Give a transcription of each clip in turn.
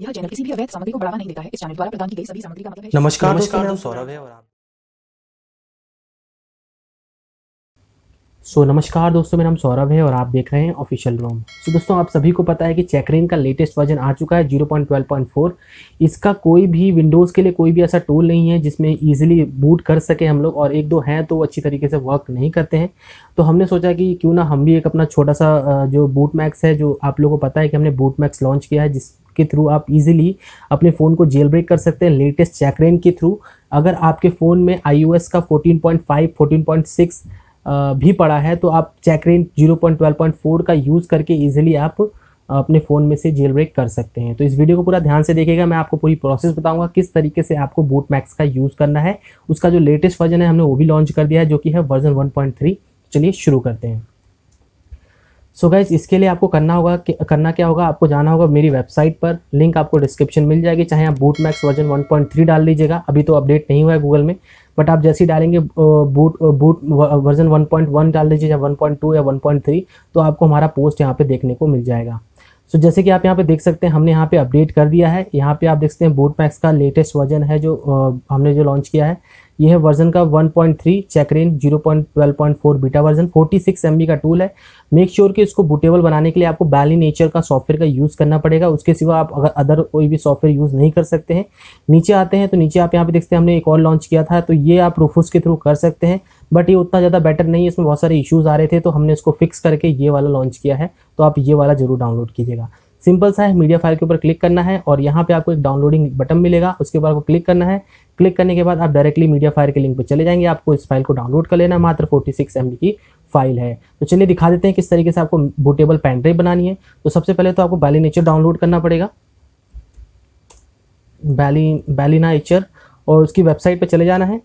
यह चैनल किसी भी अवैध सामग्री को बढ़ावा नहीं देता है। इस चैनल द्वारा प्रदान की गई सभी सामग्री का मतलब है नमस्कार नमस्कार दोस्तों दोस्तों, मैं सौरभ है और आप सो so, नमस्कार दोस्तों मेरा नाम सौरभ है और आप देख रहे हैं ऑफिशियल रोम सो दोस्तों आप सभी को पता है कि चेकरेन का लेटेस्ट वर्जन आ चुका है 0.12.4 इसका कोई भी विंडोज़ के लिए कोई भी ऐसा टूल नहीं है जिसमें इजीली बूट कर सके हम लोग और एक दो हैं तो अच्छी तरीके से वर्क नहीं करते हैं। तो हमने सोचा कि क्यों ना हम भी एक अपना छोटा सा जो बूट मैक्स है जो आप लोगों को पता है कि हमने बूट मैक्स लॉन्च किया है जिसके थ्रू आप इजीली अपने फ़ोन को जेल ब्रेक कर सकते हैं लेटेस्ट चेकरेन के थ्रू अगर आपके फ़ोन में आई का 14.5 14.6 अ, भी पड़ा है तो आप चेकरेन 0.12.4 का यूज़ करके इजीली आप अपने फ़ोन में से जेल ब्रेक कर सकते हैं। तो इस वीडियो को पूरा ध्यान से देखिएगा मैं आपको पूरी प्रोसेस बताऊँगा किस तरीके से आपको बूट मैक्स का यूज़ करना है। उसका जो लेटेस्ट वर्जन है हमने वो भी लॉन्च कर दिया है जो कि है वर्जन 1.3 चलिए शुरू करते हैं। सो so गाइज़ इसके लिए आपको करना होगा कि करना क्या होगा आपको जाना होगा मेरी वेबसाइट पर। लिंक आपको डिस्क्रिप्शन मिल जाएगी चाहे आप बूट मैक्स वर्जन 1.3 डाल लीजिएगा। अभी तो अपडेट नहीं हुआ है गूगल में बट आप जैसे ही डालेंगे बूट बूट वर्जन 1.1 डाल दीजिए या 1.2 या 1.3 तो आपको हमारा पोस्ट यहाँ पे देखने को मिल जाएगा। सो so, जैसे कि आप यहाँ पे देख सकते हैं हमने यहाँ पे अपडेट कर दिया है। यहाँ पे आप देख सकते हैं बूट मैक्स का लेटेस्ट वर्जन है जो हमने जो लॉन्च किया है। ये है वर्जन का 1.3 चेकरेन 0.12.4 बीटा वर्जन 46 एमबी का टूल है। मेक श्योर कि इसको बुटेबल बनाने के लिए आपको बैली नेचर का सॉफ्टवेयर का यूज़ करना पड़ेगा। उसके सिवा आप अगर अदर कोई भी सॉफ्टवेयर यूज़ नहीं कर सकते हैं। नीचे आते हैं तो नीचे आप यहाँ पे देखते हैं, हमने एक और लॉन्च किया था तो ये आप रूफूस के थ्रू कर सकते हैं। बट ये उतना ज़्यादा बेटर नहीं है, इसमें बहुत सारे इशूज़ आ रहे थे तो हमने इसको फिक्स करके ये वाला लॉन्च किया है। तो आप ये वाला ज़रूर डाउनलोड कीजिएगा। सिंपल सा है, मीडिया फ़ाइल के ऊपर क्लिक करना है और यहाँ पे आपको एक डाउनलोडिंग बटन मिलेगा, उसके ऊपर आपको क्लिक करना है। क्लिक करने के बाद आप डायरेक्टली मीडिया फ़ाइल के लिंक पे चले जाएँगे, आपको इस फ़ाइल को डाउनलोड कर लेना, मात्र 46 सिक्स की फ़ाइल है। तो चलिए दिखा देते हैं किस तरीके से आपको बूटेबल पेन ड्राइव बनानी है। तो सबसे पहले तो आपको बैली नेचर डाउनलोड करना पड़ेगा। बैली बैलिना नेचर और उसकी वेबसाइट पर चले जाना है।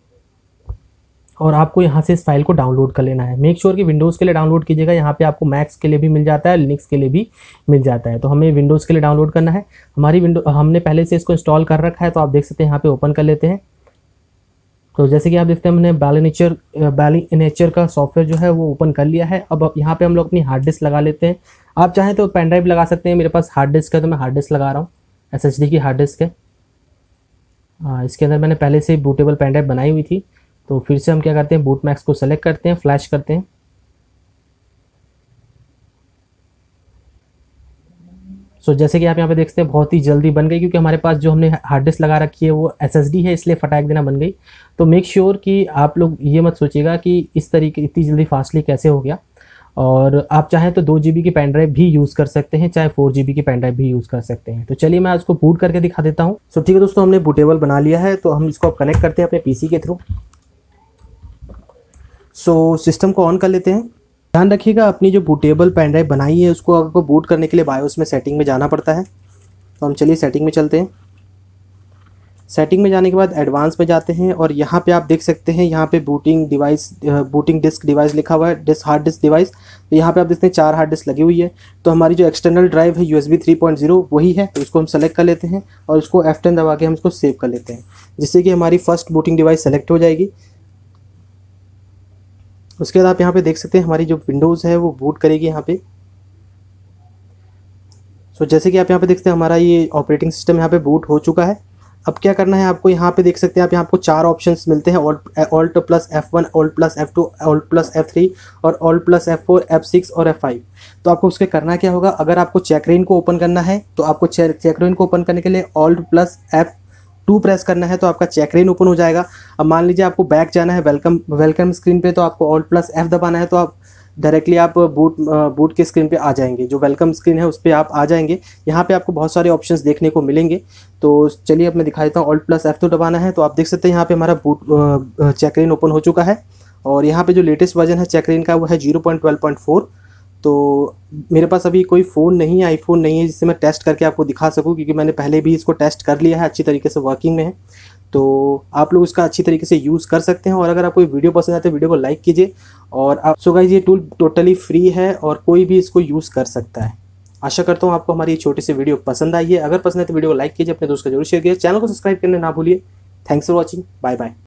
और आपको यहाँ से इस फ़ाइल को डाउनलोड कर लेना है। मेक श्योर sure कि विंडोज़ के लिए डाउनलोड कीजिएगा। यहाँ पे आपको मैक्स के लिए भी मिल जाता है लिनक्स के लिए भी मिल जाता है। तो हमें विंडोज़ के लिए डाउनलोड करना है। हमारी विंडो हमने पहले से इसको इंस्टॉल कर रखा है तो आप देख सकते हैं यहाँ पे ओपन कर लेते हैं। तो जैसे कि आप देखते हैं हमने बैली नेचर बैली नेचर का सॉफ्टवेयर जो है वो ओपन कर लिया है। अब यहाँ पे हम लोग अपनी हार्ड डिस्क लगा लेते हैं। आप चाहें तो पेन ड्राइव लगा सकते हैं। मेरे पास हार्ड डिस्क है तो मैं हार्ड डिस्क लगा रहा हूँ। एस की हार्ड डिस्क हाँ, इसके अंदर मैंने पहले से बूटेबल पेन ड्राइव बनाई हुई थी। तो फिर से हम क्या करते हैं? बूट मैक्स को सेलेक्ट करते हैं फ्लैश करते हैं। सो so, जैसे कि आप यहाँ पे देखते हैं बहुत ही जल्दी बन गई क्योंकि हमारे पास जो हमने हार्ड डिस्क लगा रखी है वो एसएसडी है इसलिए फटाक देना बन गई। तो मेक श्योर sure कि आप लोग ये मत सोचिएगा कि इस तरीके इतनी जल्दी फास्टली कैसे हो गया। और आप चाहें तो दो जी की पेन ड्राइव भी यूज़ कर सकते हैं चाहे फोर जी की पेन ड्राइव भी यूज़ कर सकते हैं। तो चलिए मैं इसको बूट करके दिखा देता हूँ। सो so, ठीक है दोस्तों हमने बूटेबल बना लिया है तो हम इसको अब कनेक्ट करते हैं अपने पीसी के थ्रू सो सिस्टम को ऑन कर लेते हैं। ध्यान रखिएगा, अपनी जो बूटेबल पेन ड्राइव बनाई है, उसको आपको बूट करने के लिए बायोस में सेटिंग में जाना पड़ता है। तो हम चलिए सेटिंग में चलते हैं। सेटिंग में जाने के बाद एडवांस में जाते हैं और यहाँ पे आप देख सकते हैं, यहाँ पे booting device booting disk device लिखा हुआ है डिस्क हार्ड डिस्क डिवाइस तो यहाँ पे आप देखते हैं चार हार्ड डिस्क लगी हुई है। तो हमारी जो एक्सटर्नल ड्राइव है यूएसबी 3.0 वही है। तो उसको हम सेलेक्ट कर लेते हैं और उसको F10 दबा के हम इसको सेव कर लेते हैं। जिससे कि हमारी फ़र्स्ट बूटिंग डिवाइस सेलेक्ट हो जाएगी। उसके बाद आप यहाँ पे देख सकते हैं हमारी जो विंडोज़ है वो बूट करेगी यहाँ पे। सो so, जैसे कि आप यहाँ पे देखते हैं हमारा ये ऑपरेटिंग सिस्टम यहाँ पे बूट हो चुका है। अब क्या करना है आपको यहाँ पे देख सकते हैं आप यहाँ आपको चार ऑप्शंस मिलते हैं alt plus F one alt plus F two alt plus F three और alt plus F four F six और एफ़ फाइव तो आपको उसके करना क्या होगा? अगर आपको चेकरेन को ओपन करना है तो आपको चेकरेन को ओपन करने के लिए alt plus F two press करना है तो आपका चेकरेन ओपन हो जाएगा। अब मान लीजिए आपको बैक जाना है, वेलकम वेलकम स्क्रीन पे तो आपको ऑल्ट प्लस एफ़ दबाना है तो आप डायरेक्टली आप बूट बूट के स्क्रीन पे आ जाएँगे। जो वेलकम स्क्रीन है, उस पर आप आ जाएँगे। यहाँ पे आपको बहुत सारे ऑप्शंस देखने को मिलेंगे। तो चलिए, अब मैं दिखा देता हूँ ऑल्ट प्लस एफ़ तो दबाना है। तो आप देख सकते हैं, यहाँ पे हमारा बूट चेकरेन ओपन हो चुका है। और यहाँ पे जो लेटेस्ट वर्जन है चेकरेन का, वो है zero point twelve point four. तो मेरे पास अभी कोई फ़ोन नहीं है आईफोन नहीं है, जिससे मैं टेस्ट करके आपको दिखा सकूँ, क्योंकि मैंने पहले भी इसको टेस्ट कर लिया है, अच्छी तरीके से वर्किंग में है। तो आप लोग इसका अच्छी तरीके से यूज़ कर सकते हैं, और अगर आपको वीडियो पसंद आए तो वीडियो को लाइक कीजिए, और आप सो गाइज़ ये टूल टोटली फ्री है, और कोई भी इसको यूज़ कर सकता है। आशा करता हूँ आपको हमारी छोटी सी वीडियो पसंद आई है। अगर पसंद है तो वीडियो को लाइक कीजिए, अपने दोस्त को ज़रूर शेयर कीजिए। चैनल को सब्सक्राइब करना ना भूलिए। Thanks for watching bye bye